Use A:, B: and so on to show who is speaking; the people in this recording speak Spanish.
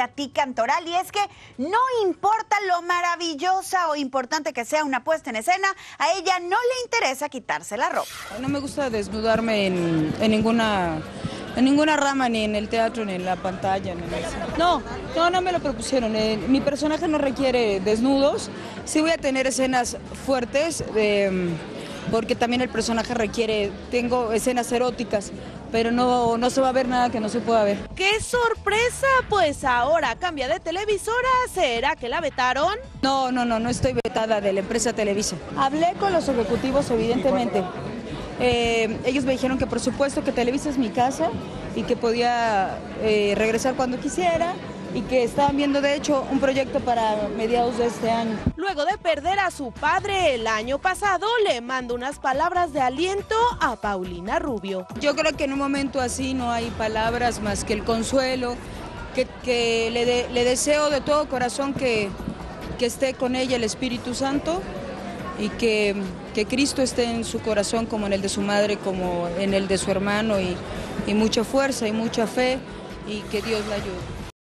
A: Itatí Cantoral y es que no importa lo maravillosa o importante que sea una puesta en escena, a ella no le interesa quitarse la ropa.
B: No me gusta desnudarme en, ninguna en ninguna rama, ni en el teatro, ni en la pantalla. Ni no, no, no me lo propusieron. Eh, mi personaje no requiere desnudos. Sí voy a tener escenas fuertes, porque también el personaje requiere, tengo escenas eróticas, pero no, no se va a ver nada que no se pueda ver.
C: ¡Qué sorpresa! Pues ahora cambia de televisora, ¿será que la vetaron?
B: No, no, no, no estoy vetada de la empresa Televisa. Hablé con los ejecutivos, evidentemente. Eh, ellos me dijeron que por supuesto que Televisa es mi casa y que podía eh, regresar cuando quisiera y que estaban viendo de hecho un proyecto para mediados de este año.
C: Luego de perder a su padre el año pasado, le mando unas palabras de aliento a Paulina Rubio.
B: Yo creo que en un momento así no hay palabras más que el consuelo, que, le, le, deseo de todo corazón que, que esté con ella el Espíritu Santo y que, que, Cristo esté en su corazón como en el de su madre, como en el de su hermano y, y mucha fuerza y mucha fe y que Dios la ayude.